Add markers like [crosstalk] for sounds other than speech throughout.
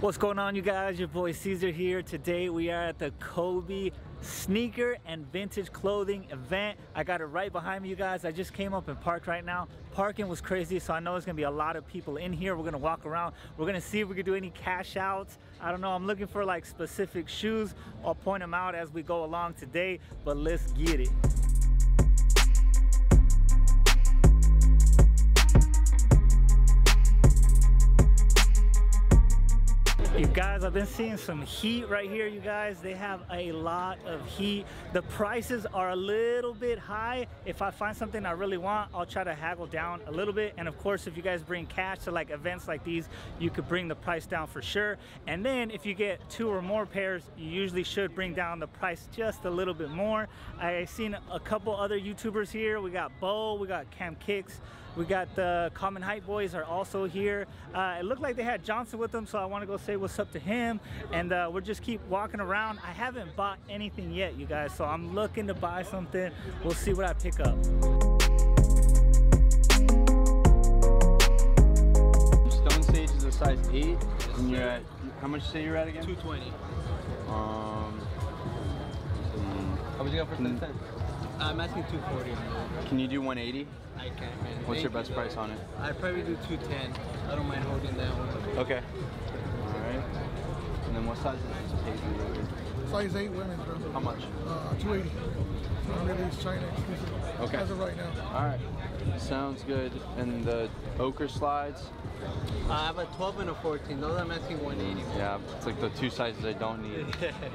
What's going on you guys? Your boy Caesar here. Today we are at the Kobey sneaker and vintage clothing event. I got it right behind me you guys. I just came up and parked right now. Parking was crazy so I know there's gonna be a lot of people in here. We're gonna walk around. We're gonna see if we can do any cash outs. I don't know, I'm looking for like specific shoes. I'll point them out as we go along today, but let's get it. You guys, I've been seeing some heat right here, you guys. They have a lot of heat. The prices are a little bit high. If I find something I really want, I'll try to haggle down a little bit. And of course, if you guys bring cash to like events like these, you could bring the price down for sure. And then if you get two or more pairs, you usually should bring down the price just a little bit more. I seen a couple other YouTubers here. We got Bo, we got Cam Kicks, we got the Common Hype Boys are also here. Uh, it looked like they had Johnson with them, so I want to go say what's up to him. And uh, we'll just keep walking around. I haven't bought anything yet, you guys, so I'm looking to buy something. We'll see what I pick up. Stone Sage is a size 8, and you're at, how much say you're at again? 220. Um, How much you got for 10? I'm asking 240 on can you do 180? I can't, man. What's your best you, price on it? I'd probably do 210. I don't mind holding that one. Okay. Alright. And then what size is this page? Size 8 women, bro. How much? Uh, 280. Unreleased China exclusive. Okay. As of right now. Alright. Sounds good. And the ochre slides? I have a 12 and a 14. Those I'm asking 180. Yeah, it's like the two sizes I don't need.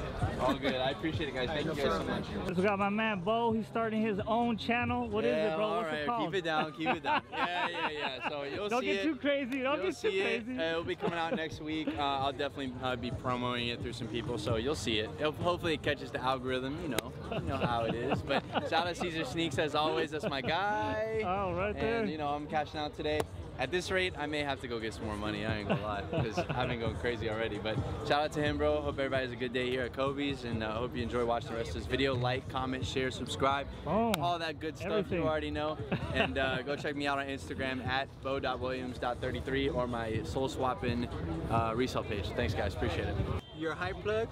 [laughs] All good. I appreciate it, guys. Thank you guys so much. We got my man Bo. He's starting his own channel. What is yeah, it, bro? all What's right. it called? Keep it down. Keep it down. [laughs] Yeah, yeah, yeah. So you'll see Don't see get it. too crazy. Don't You'll get too see it. crazy. Uh, it'll be coming out next week. Uh, I'll definitely uh, be promoting it through some people, so you'll see it. It'll, hopefully, it catches the algorithm. You know, you know how it is. But shout out Caesar Sneaks as always. That's my guy. Oh, right there. And you know, I'm cashing out today. At this rate, I may have to go get some more money. I ain't gonna lie, because I've been going crazy already. But shout out to him, bro. Hope everybody has a good day here at Kobey's, and uh, hope you enjoy watching the rest of this video. Like, comment, share, subscribe, Boom. all that good stuff Everything. you already know. [laughs] And uh, go check me out on Instagram at bo.williams.33 or my soul swapping uh, resale page. Thanks, guys. Appreciate it. Your hype plug.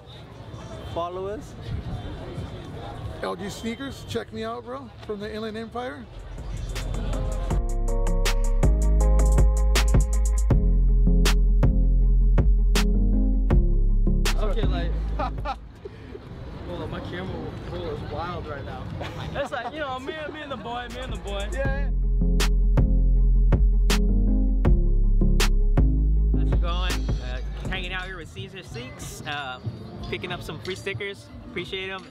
Follow us. LG sneakers, check me out, bro. From the Inland Empire. Okay, like. [laughs] Hold on, my camera roll is wild right now. It's like, you know, me, me and the boy, me and the boy. Yeah. How's it going? Hanging out here with Caesar Sneaks, uh, picking up some free stickers. Appreciate them.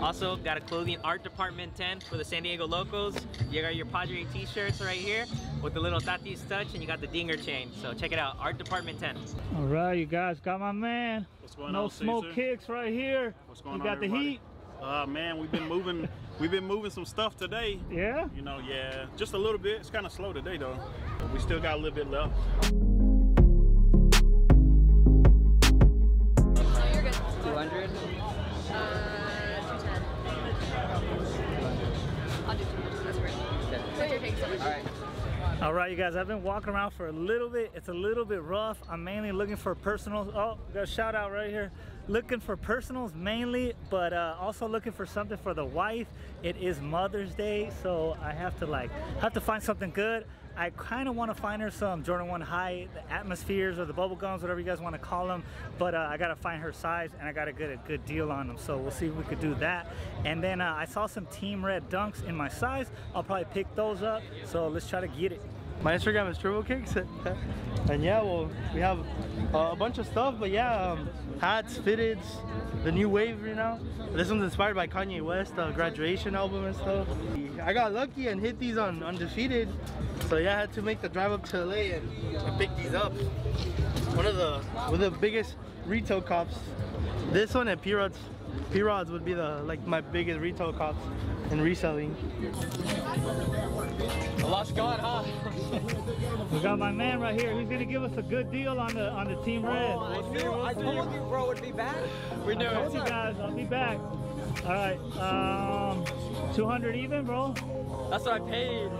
Also, got a clothing art department 10 for the San Diego locals. You got your Padre t-shirts right here with the little Tatis touch and you got the dinger chain. So check it out, art department 10. All right, you guys got my man. What's going no on, smoke Caesar? kicks right here. What's going you on, got the heat. Uh, man, we've been moving. we've been moving some stuff today. Yeah. You know, yeah, just a little bit. It's kind of slow today, though. We still got a little bit left. You guys. I've been walking around for a little bit. It's a little bit rough. I'm mainly looking for personals. Oh, got a shout out right here. Looking for personals mainly, but uh, also looking for something for the wife. It is Mother's Day, so I have to like have to find something good. I kind of want to find her some Jordan 1 High, the Atmospheres or the Bubble Gums, whatever you guys want to call them. But uh, I got to find her size and I got to get a good deal on them. So we'll see if we could do that. And then uh, I saw some Team Red Dunks in my size. I'll probably pick those up. So let's try to get it. My Instagram is Turbo Kicks, [laughs] and yeah, well, we have uh, a bunch of stuff, but yeah, um, hats, fitteds, the new wave right now. This one's inspired by Kanye West, uh, graduation album and stuff. I got lucky and hit these on Undefeated, so yeah, I had to make the drive up to LA and, and pick these up. One of the one of the biggest retail cops. This one at P-Rods. P-Rods would be the like my biggest retail cops in reselling. A lot's gone, huh? We got my man right here. He's gonna give us a good deal on the on the Team Red. I knew, I told you, bro, it'd be back. We knew I told you it. guys, I'll be back. All right, um, 200 even, bro. That's what I paid.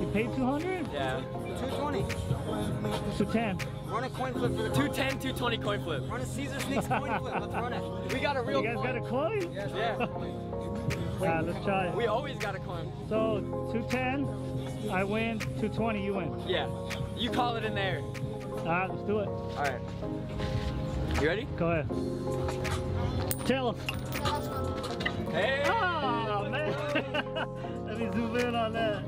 You paid 200? Yeah. 220. 210. Run a coin flip for the 210, 220 coin flip. Run a Caesar Sneaks coin flip. Let's run it. We got a real You guys got a coin? Yeah. Yeah, let's try it. We always got a coin. So 210, I win. 220, you win. Yeah. You call it in there. All right, let's do it. All right. You ready? Go ahead. Tell us. Hey. Oh man! [laughs] Let me zoom in on that.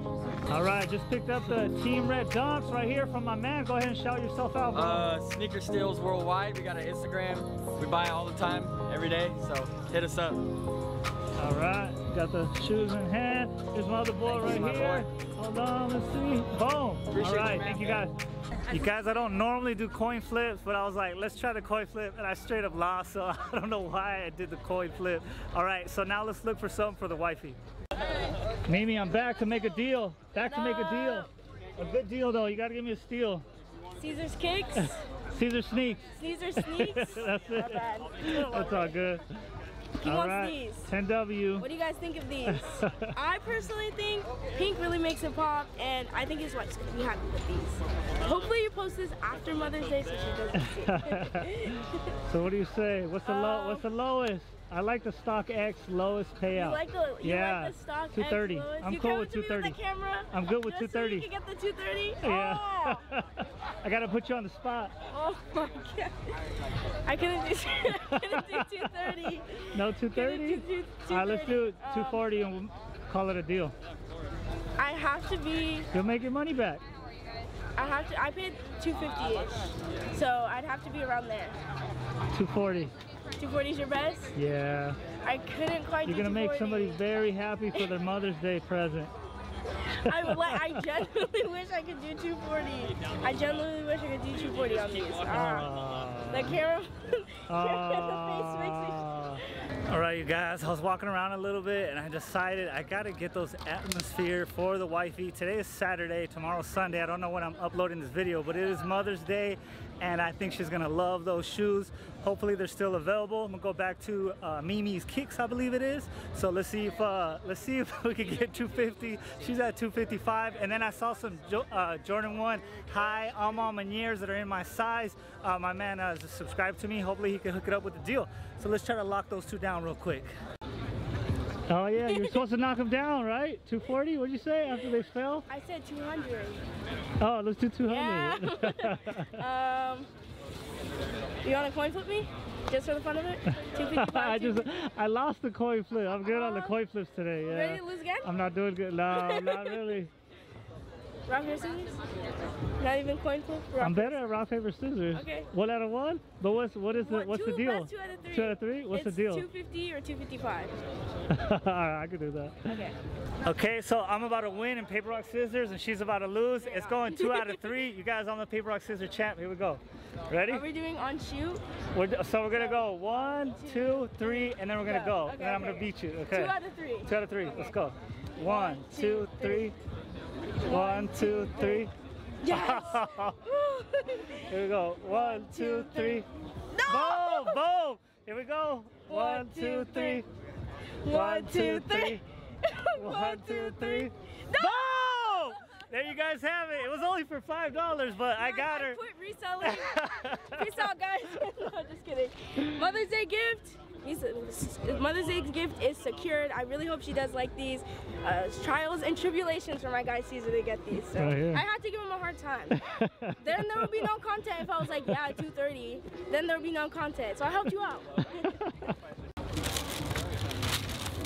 All right, just picked up the Team Red Dunks right here from my man. Go ahead and shout yourself out. bro. Uh, sneaker steals worldwide. We got an Instagram. We buy it all the time, every day. So hit us up. All right, got the shoes in hand. Here's my other boy Thank right here. Hold on, let's see. Boom. Appreciate All you, man. thank you guys. You guys, I don't normally do coin flips, but I was like, let's try the coin flip, and I straight up lost, so [laughs] I don't know why I did the coin flip. All right, so now let's look for something for the wifey. Mimi, I'm back to make a deal. Back to make a deal. A good deal though. You gotta give me a steal. Caesar's cakes, [laughs] Caesar sneaks. Caesar sneaks. [laughs] That's it. That's all good. He all wants right. these. 10W. What do you guys think of these? [laughs] I personally think pink really makes it pop, and I think his wife's gonna be happy with these. Hopefully, you post this after Mother's Day so she doesn't see it. So what do you say? What's the low? Um, what's the lowest? I like the StockX lowest payout. You like the you yeah, like the StockX 230. lowest? I'm you cool with to me 230. the camera I'm good with just so you 230. can get the 230. Yeah. Oh, [laughs] I gotta put you on the spot. [laughs] oh my god. I couldn't do, [laughs] I couldn't do 230. No 230. Couldn't do All right, let's do 230. 240 and we'll call it a deal. I have to be. You'll make your money back. I have to. I paid 250-ish, so I'd have to be around there. 240. 240 is your best. Yeah. I couldn't quite You're gonna make somebody very happy for their Mother's Day present. I, [laughs] I genuinely wish I could do 240. I genuinely wish I could do 240 on these. Ah, the camera, [laughs] camera the face makes me. All right, you guys, I was walking around a little bit and I decided I gotta get those atmosphere for the wifey. Today is Saturday, tomorrow's Sunday. I don't know when I'm uploading this video, but it is Mother's Day and I think she's gonna love those shoes. Hopefully they're still available. I'm gonna go back to uh, Mimi's Kicks, I believe it is. So let's see if uh, let's see if [laughs] we can get 250. She's at 255, and then I saw some jo uh, Jordan 1 high A Ma Maniéres that are in my size. Uh, my man uh, subscribed to me. Hopefully he can hook it up with the deal. So let's try to lock those two down real quick. Oh yeah, you're supposed to knock them down, right? 240? What'd you say after they fell? I said 200. Oh, let's do 200. Yeah. [laughs] [laughs] um, you want to coin flip me? Just for the fun of it? [laughs] 255. I just I lost the coin flip. I'm good on the coin flips today. Oh, yeah. Ready to lose again? I'm not doing good. No, not really. [laughs] Rock, paper, scissors? Not even coin flip? Rock, I'm better at rock paper scissors. Okay. One out of one. But what's what is the What, what's two, the deal? Two out of three. Two out of three. What's it's the deal? 250 or 255. [laughs] All right, I could do that. Okay. Okay, so I'm about to win in paper rock scissors, and she's about to lose. It's going two out of [laughs] three. You guys on the paper rock scissors champ. Here we go. Ready? Are we doing on shoot? We're, so we're gonna go one, two, three, and then we're gonna go. Okay, and then I'm gonna beat you. Okay. Two out of three. Two out of three. Let's go. One, two, three. One, two, three. Yes! [laughs] Here we go. One, two, three. No! Boom! Boom! Here we go. One, two, three. One, two, three. [laughs] One, two, three. Boom! There you guys have it. It was only for five dollars, but I got her. Quit reselling. [laughs] Peace out, guys. no, just kidding. Mother's Day gift. He's- Mother's Day gift is secured. I really hope she does like these. Uh, trials and tribulations for my guy Caesar to get these. So Right. I had to give him a hard time. then there would be no content if I was like, yeah, 230. Then there would be no content. So I helped you out. [laughs]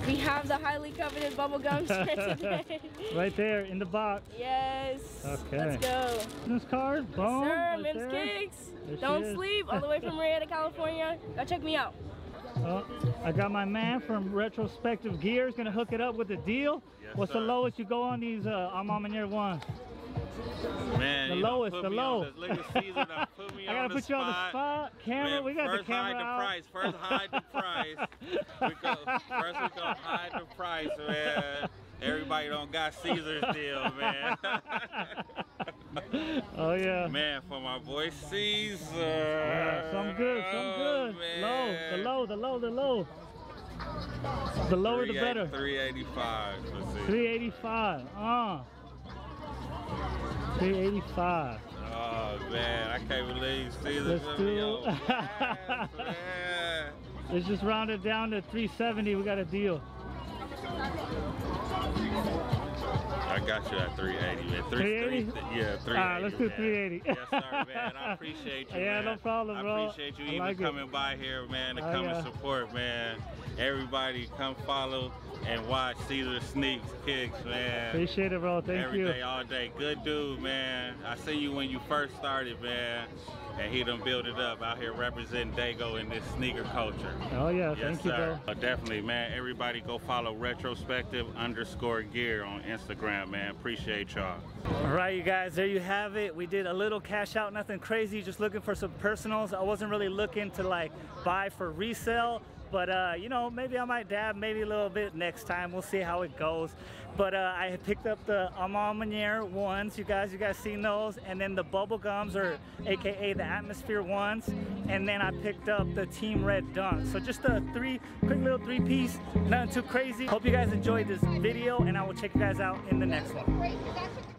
we have the highly coveted bubblegum shirt [laughs] today. right there in the box. yes. Okay. Let's go. Business card. Boom. Sir, right Mims. Kicks. Don't sleep. All the way from Murrieta, California. Go check me out. Oh, I got my man from Retrospective Gears gonna hook it up with the deal. What's the lowest you go on these uh, A Ma Maniére ones? Man, The lowest, the low. On this. Look at Caesar done put me [laughs] I gotta put you on the spot. Camera, Man, we got the camera hide the price. First hide the price. we go, first we gonna hide the price, man. Everybody don't got Caesar's deal, man. [laughs] Oh yeah. man, for my boy Caesar. Yeah, some good, some Oh, good. The low, the low, the low. The lower the better. 385 for Caesar. 385. Uh. 385. Oh, man. I can't believe Caesars Let's do. Yes. [laughs] Let's just round it down to 370. We got a deal. Got you at 380, man. 380? Yeah, 380. Ah, let's do man. 380. Yes, sir, man. I [laughs] appreciate you, Yeah, man. no problem, bro. I appreciate you I even like it. coming by here, man, to Oh, come yeah. and support, man. Everybody come follow and watch Caesar Sneaks Kicks, man. Appreciate it, bro. Thank Every you. day, all day. Good dude, man. I see you when you first started, man. And he done built it up out here representing Dago in this sneaker culture. Oh, yeah. Yes, Thank you, bro. Uh, definitely, man. Everybody go follow retrospective underscore gear on Instagram, man. Appreciate y'all. All right, you guys, there you have it. We did a little cash out, nothing crazy, just looking for some personals. I wasn't really looking to like buy for resale, but uh, you know, maybe I might dab maybe a little bit next time. We'll see how it goes. But uh, I picked up the Amon ones, you guys, you guys seen those, and then the bubble gums, or AKA the Atmosphere ones, and then I picked up the Team Red Dunk. So just a three, quick little three piece, nothing too crazy. Hope you guys enjoyed this video, and I will check you guys out in the next one.